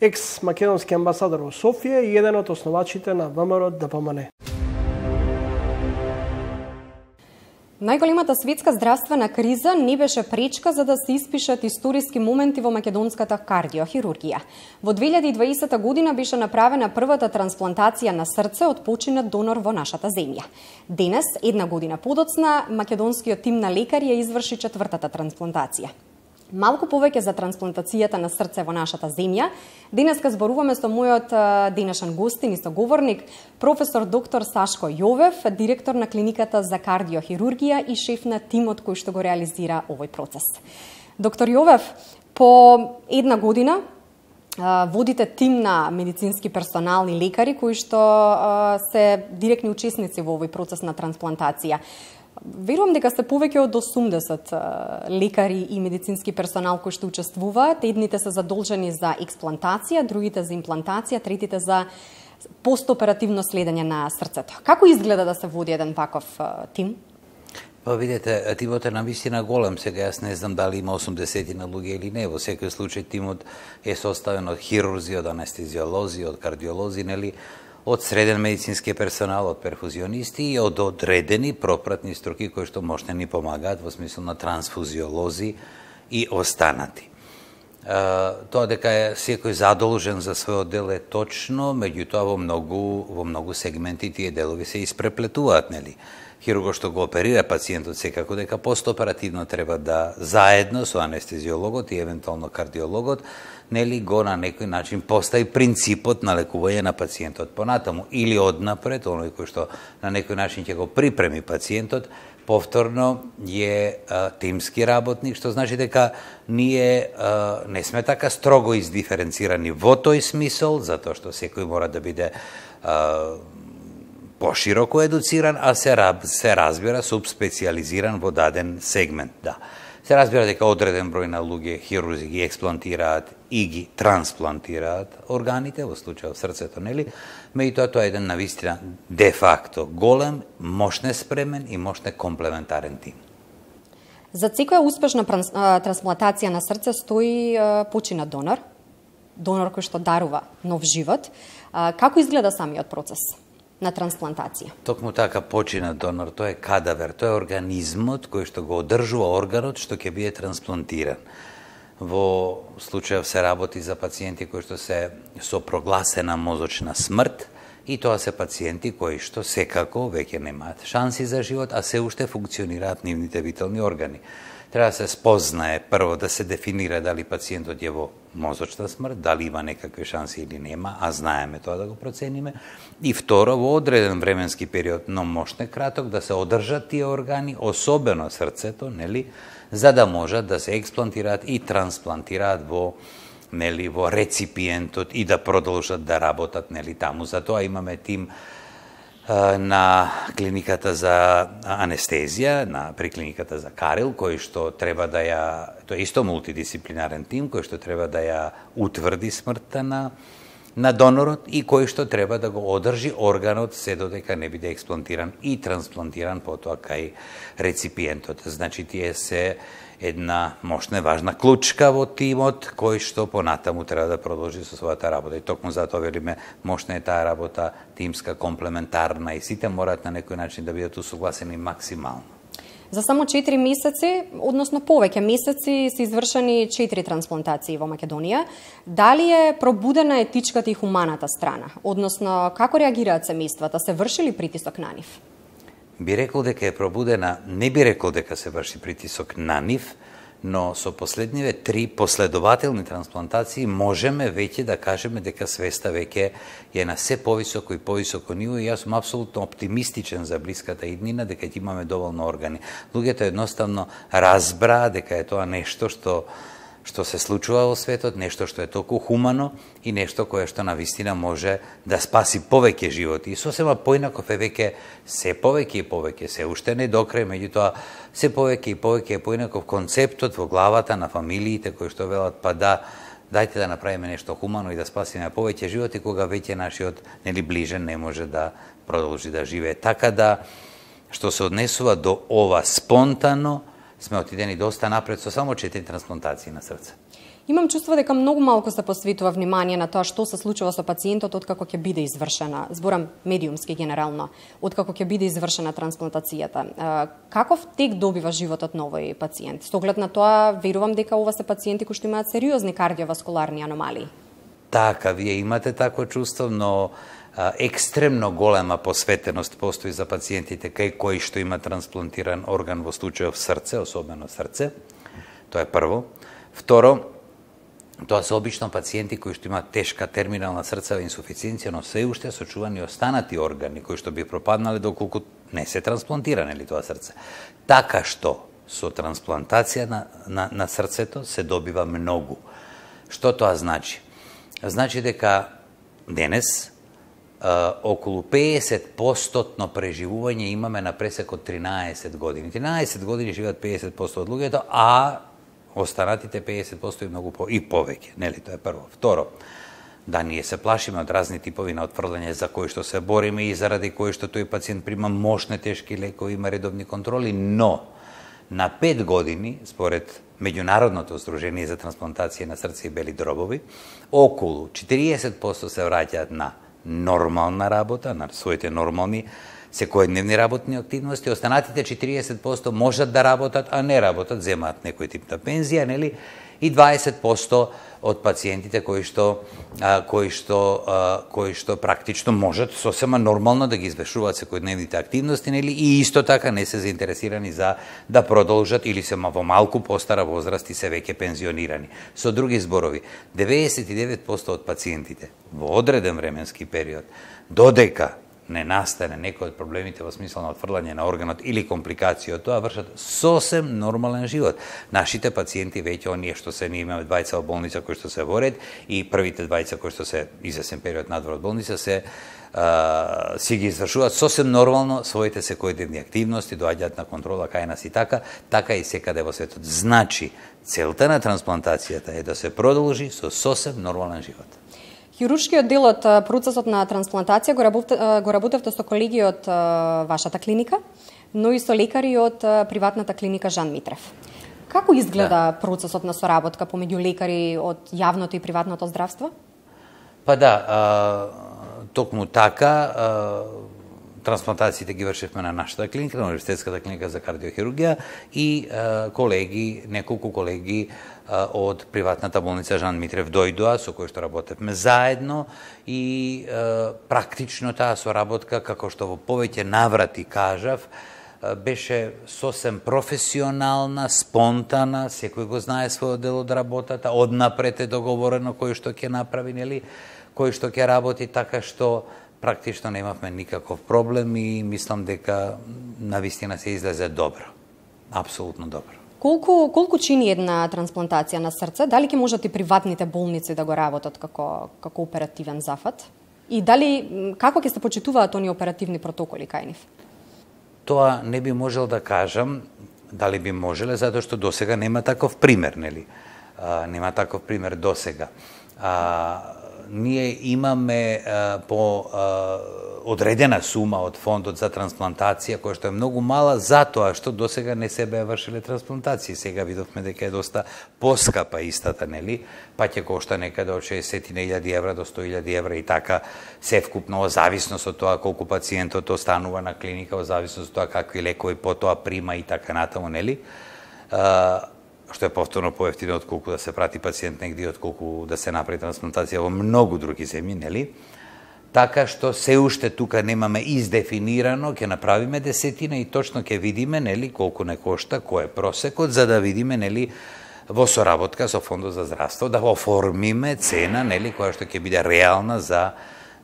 екс-македонски амбасадор во Софија и еден од основачите на ВМРО ДПМН. Најголемата светска здравствена криза не беше пречка за да се испишат историски моменти во македонската кардиохирургија. Во 2020 година беше направена првата трансплантација на срце од починат донор во нашата земја. Денес, една година подоцна, македонскиот тим на лекари ја изврши четвртата трансплантација. Малку повеќе за трансплантацијата на срце во нашата земја. Денеска зборуваме со мојот денешен гостин и соговорник, професор доктор Сашко Јовев, директор на клиниката за кардиохирургија и шеф на тимот кој што го реализира овој процес. Доктор Јовев, по една година водите тим на медицински персонал и лекари кои што се директни учесници во овој процес на трансплантација. Верувам дека се повеќе од 80 лекари и медицински персонал кои што учествуваат. Едните се задолжени за експлантација, другите за имплантација, третите за постоперативно следење на срцето. Како изгледа да се води еден ваков тим? Па видете, тимот е на вистина голем. Сега јас не знам дали има 80 на луѓе или не. Во секој случај тимот е составен од хирурзи, од анестезиолози, од кардиолози, нели? Од среден медицински персонал, од перфузионисти и од одредени пропратни струки кои што можете ни помагаат во смисла на трансфузиолози и останати. Тоа дека е секој задолжен за својот дел е точно, меѓутоа во многу во многу сегменти тие делови се испреплетуваат, нели? Хирургот што го оперира пациентот секако дека постоперативно треба да заедно со анестезиологот и евентуално кардиологот нели го на некој начин постави принципот на лекување на пациентот понатаму или однапред оној кој што на некој начин ќе го припреми пациентот повторно е а, тимски работник, што значи дека ние а, не сме така строго издиференцирани во тој смисол, затоа што секој мора да биде а, пошироко едуциран, а се, се разбира субспециализиран во даден сегмент, да. Се разбира дека одреден број на луѓе хирурзи ги експлантираат и ги трансплантираат органите, во случајот срцето, нели? Меѓутоа тоа е еден навистина де факто голем, мощне спремен и мощне комплементарен тим. За секоја успешна трансплантација на срце стои почина донор, донор кој што дарува нов живот. Како изгледа самиот процес на трансплантација? Токму така почина донор, тоа е кадавер, тоа е организмот кој што го одржува органот што ќе биде трансплантиран. Во случајов се работи за пациенти кои што се со прогласена мозочна смрт, и тоа се пациенти кои што секако веќе немаат шанси за живот, а се уште функционираат нивните витални органи. Треба да се спознае прво да се дефинира дали пациентот е во мозочна смрт, дали има некакви шанси или нема, а знаеме тоа да го процениме. И второ, во одреден временски период, но мощне краток, да се одржат тие органи, особено срцето, нели, за да можат да се експлантираат и трансплантираат во нели во реципиентот и да продолжат да работат нели таму. Затоа имаме тим на клиниката за анестезија, на приклиниката за Карил, кој што треба да ја тоа е исто мултидисциплинарен тим кој што треба да ја утврди смртта на на донорот и кој што треба да го одржи органот се додека не биде експлантиран и трансплантиран потоа кај реципиентот. Значи тие се една мощна и важна клучка во тимот кој што понатаму треба да продолжи со својата работа. И токму затоа велиме мощна е таа работа, тимска, комплементарна и сите мораат на некој начин да бидат усогласени максимално. За само 4 месеци, односно повеќе месеци, се извршени 4 трансплантации во Македонија. Дали е пробудена етичката и хуманата страна? Односно, како реагираат семејствата? Се врши ли притисок на нив? би рекол дека е пробудена, не би рекол дека се врши притисок на нив, но со последниве три последователни трансплантации можеме веќе да кажеме дека свеста веќе е на се повисоко и повисоко ниво и јас сум апсолутно оптимистичен за блиската иднина дека ќе имаме доволно органи. Луѓето едноставно разбраа дека е тоа нешто што што се случува во светот, нешто што е толку хумано и нешто кое што на вистина може да спаси повеќе животи. И сосема поинаков е веќе се повеќе и повеќе, се уште не докрај, меѓутоа се повеќе и повеќе е поинаков концептот во главата на фамилиите кои што велат па да дајте да направиме нешто хумано и да спасиме повеќе животи кога веќе нашиот нели ближен не може да продолжи да живее. Така да што се однесува до ова спонтано, сме отидени доста напред со само четири трансплантации на срце. Имам чувство дека многу малку се посветува внимание на тоа што се случува со пациентот откако ќе биде извршена, зборам медиумски генерално, откако ќе биде извршена трансплантацијата. Каков тек добива животот на овој пациент? Со оглед на тоа, верувам дека ова се пациенти кои што имаат сериозни кардиоваскуларни аномалии. Така, вие имате такво чувство, но екстремно голема посветеност постои за пациентите кај кои што има трансплантиран орган во случајов срце, особено срце. Тоа е прво. Второ, тоа се обично пациенти кои што имаат тешка терминална срцева инсуфициенција, но се уште сочувани останати органи кои што би пропаднале доколку не се трансплантиране ли тоа срце. Така што со трансплантација на, на, на срцето се добива многу. Што тоа значи? Значи дека денес околу 50% преживување имаме на пресек од 13 години. 13 години живеат 50% од луѓето, а останатите 50% и многу по, и повеќе, нели тоа е прво. Второ, да ние се плашиме од разни типови на отфрлање за кои што се бориме и заради кои што тој пациент прима мощни тешки лекови, има редовни контроли, но на 5 години, според Меѓународното здружение за трансплантација на срце и бели дробови, околу 40% се враќаат на нормална работа, на своите нормални секојдневни работни активности, останатите 40% можат да работат, а не работат, земаат некој тип на пензија, нели? И 20% од пациентите кои што кои што кои што практично можат сосема нормално да ги извршуваат секојдневните активности нели и исто така не се заинтересирани за да продолжат или се во малку постара возраст и се веќе пензионирани. Со други зборови, 99% од пациентите во одреден временски период додека не настане некој од проблемите во смисла на отфрлање на органот или компликација од тоа, вршат сосем нормален живот. Нашите пациенти веќе оние што се ние имаме двајца во болница кои што се воред и првите двајца кои што се изесен период надвор од болница се а, си ги извршуваат сосем нормално своите секојдневни активности, доаѓаат на контрола кај нас и така, така и секаде во светот. Значи, целта на трансплантацијата е да се продолжи со сосем нормален живот. Хируршкиот дел од процесот на трансплантација го, работевте, го работевте со колеги од вашата клиника, но и со лекари од приватната клиника Жан Митрев. Како изгледа да. процесот на соработка помеѓу лекари од јавното и приватното здравство? Па да, а, токму така, а, трансплантациите ги вршевме на нашата клиника, на Университетската клиника за кардиохирургија и колеги, неколку колеги од приватната болница Жан Митрев дојдоа, со кој што работевме заедно и практично таа соработка, како што во повеќе наврати кажав, беше сосем професионална, спонтана, секој го знае својот дел од работата, однапред е договорено кој што ќе направи, нели, кој што ќе работи, така што практично немавме никаков проблем и мислам дека на вистина се излезе добро. Апсолутно добро. Колку колку чини една трансплантација на срце? Дали ќе можат и приватните болници да го работат како како оперативен зафат? И дали како ќе се почитуваат они оперативни протоколи кај нив? Тоа не би можел да кажам дали би можеле затоа што досега нема таков пример, нели? А, нема таков пример досега. А, ние имаме а, по а, одредена сума од фондот за трансплантација, која што е многу мала, затоа што до сега не се беа вршиле трансплантации. Сега видовме дека е доста поскапа истата, нели? Па ќе кошта некаде од 60.000 евра до 100.000 евра и така се вкупно, зависност од тоа колку пациентот останува на клиника, зависност од тоа какви лекови потоа прима и така натаму, нели? Што е повторно поевтино од колку да се прати пациент негде од колку да се направи трансплантација во многу други земји, нели? Така што се уште тука немаме издефинирано, ќе направиме десетина и точно ќе видиме нели колку не кошта, кој е просекот за да видиме нели во соработка со фондот за здравство да оформиме цена нели која што ќе биде реална за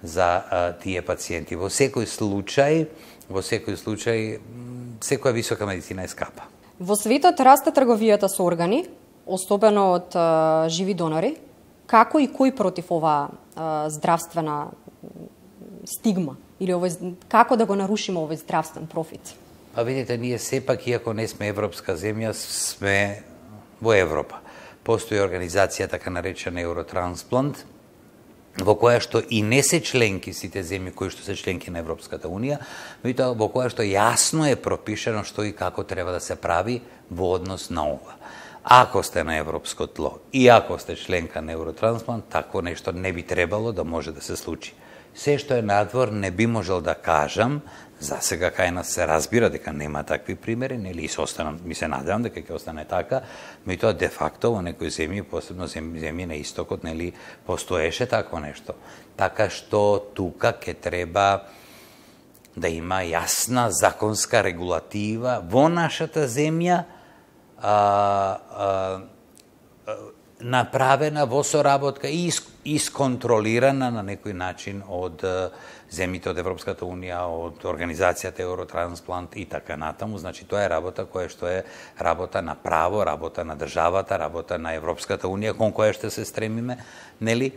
за а, тие пациенти. Во секој случај, во секој случај секоја висока медицина е скапа. Во светот расте трговијата со органи, особено од а, живи донори. Како и кој против ова а, здравствена стигма или овој како да го нарушиме овој здравствен профит? Па видите, ние сепак иако не сме европска земја, сме во Европа. Постои организација така наречена Евротрансплант, во која што и не се членки сите земји кои што се членки на Европската Унија, меѓутоа во која што јасно е пропишено што и како треба да се прави во однос на ова. Ако сте на европско тло и ако сте членка на Евротрансплант, такво нешто не би требало да може да се случи. Се што е надвор не би можел да кажам, За сега кај нас се разбира дека нема такви примери, нели и се останам, ми се надевам дека ќе остане така, меѓутоа де факто во некои земји, посебно земји, земји на истокот, нели постоеше такво нешто. Така што тука ќе треба да има јасна законска регулатива во нашата земја, а, а, направена во соработка и исконтролирана на некој начин од земјите од Европската Унија, од организацијата Евротрансплант и така натаму. Значи, тоа е работа која што е работа на право, работа на државата, работа на Европската Унија, кон која што се стремиме, нели?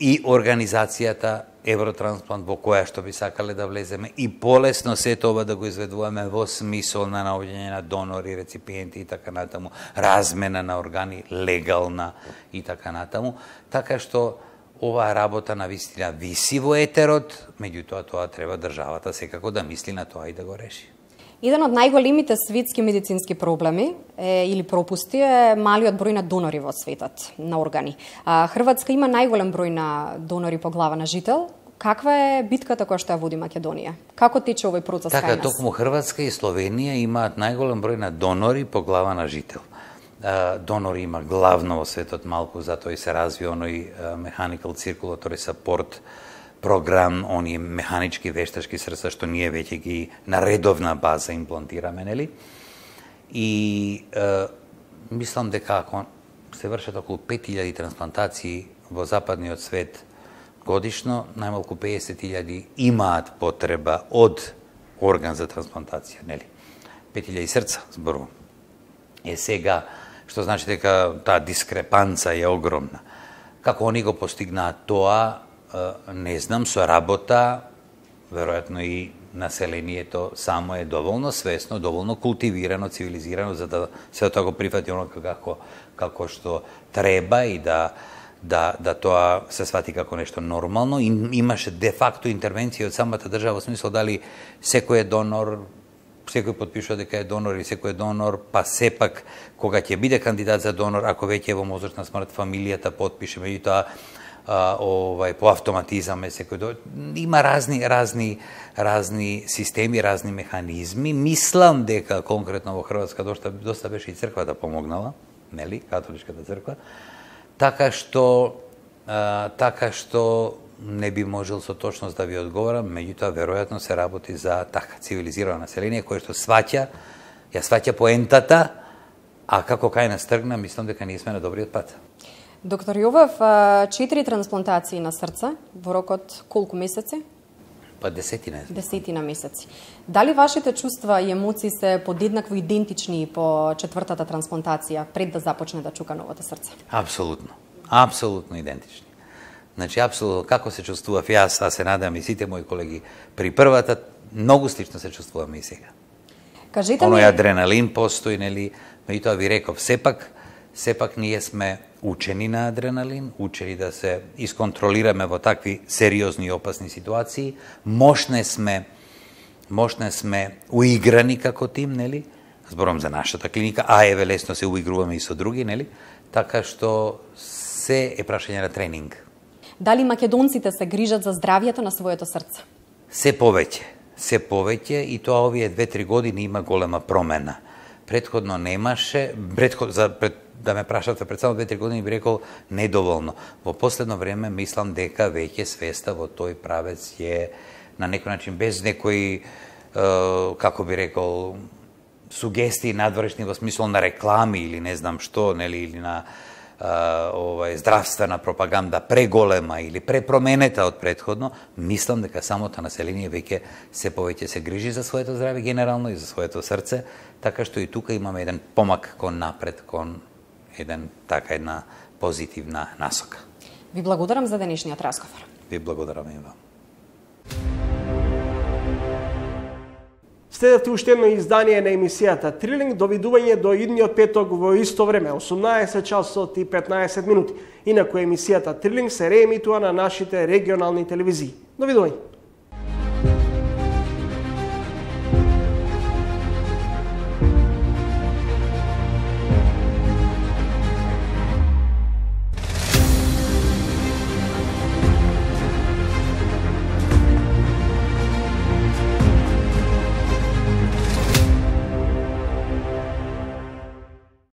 И организацијата Евротрансплант во која што би сакале да влеземе и полесно се тоа да го изведуваме во смисол на наоѓање на донори, реципиенти и така натаму, размена на органи легална и така натаму, така што оваа работа на вистина виси во етерот, меѓутоа тоа треба државата секако да мисли на тоа и да го реши. Еден од најголемите светски медицински проблеми е, или пропусти е малиот број на донори во светот на органи. А, Хрватска има најголем број на донори по глава на жител. Каква е битката која што ја води Македонија? Како тече овој процес така, кај нас? Така, токму Хрватска и Словенија имаат најголем број на донори по глава на жител донори има главно во светот малку, затоа и се разви оној mechanical circulatory support програм, они механички вештачки срца што ние веќе ги на редовна база имплантираме, нели? И е, мислам дека ако се вршат околу 5000 трансплантации во западниот свет годишно најмалку 50.000 имаат потреба од орган за трансплантација, нели? 5.000 срца зборувам. Е сега, што значи дека таа дискрепанца е огромна. Како они го постигнаат тоа, не знам, со работа, веројатно и населението само е доволно свесно, доволно култивирано, цивилизирано за да се тоа го прифати оно како како што треба и да да, да тоа се свати како нешто нормално. И, имаше де факто интервенција од самата држава, во смисло дали секој е донор, секој подпишува дека е донор и секој е донор, па сепак кога ќе биде кандидат за донор, ако веќе е во мозочна смрт, фамилијата подпише, меѓутоа а, овај по автоматизам е секој до... има разни разни разни системи, разни механизми. Мислам дека конкретно во Хрватска доста доста беше и црквата да помогнала, нели, католичката црква, така што а, така што не би можел со точност да ви одговорам, меѓутоа веројатно се работи за така цивилизирано население кое што сваќа, ја сваќа поентата, а како кај нас тргна, мислам дека ние сме на добриот пат. Доктор Јовев, четири трансплантации на срце во рокот колку месеци? Па десетина. Десетина месеци. Дали вашите чувства и емоции се подеднакво идентични по четвртата трансплантација пред да започне да чука новото срце? Апсолутно. Апсолутно идентични. Значи, апсолутно, како се чувствував јас, а се надам и сите мои колеги, при првата, многу слично се чувствуваме и сега. Кажете Оној ми... адреналин постои, нели, меѓутоа ви реков, сепак, сепак ние сме учени на адреналин, учени да се исконтролираме во такви сериозни и опасни ситуации, мошне сме мошне сме уиграни како тим, нели? Зборам за нашата клиника, а еве лесно се уигруваме и со други, нели? Така што се е прашање на тренинг. Дали македонците се грижат за здравието на своето срце? Се повеќе, се повеќе и тоа овие две-три години има голема промена. Предходно немаше, предход, за пред да ме прашате пред само две-три години би рекол недоволно. Во последно време мислам дека веќе свеста во тој правец е на некој начин без некои како би рекол сугестии надворешни во смисол на реклами или не знам што, нели или на овај здравствена пропаганда преголема или препроменета од предходно, мислам дека самото население веќе се повеќе се грижи за своето здраве генерално и за своето срце, така што и тука имаме еден помак кон напред, кон еден така една позитивна насока. Ви благодарам за денешниот разговор. Ви благодарам и вам. Следете уште едно издание на емисијата Трилинг, довидување до идниот петок во исто време, 18 часот и 15 минути. Инаку емисијата Трилинг се реемитува на нашите регионални телевизии. Довидување.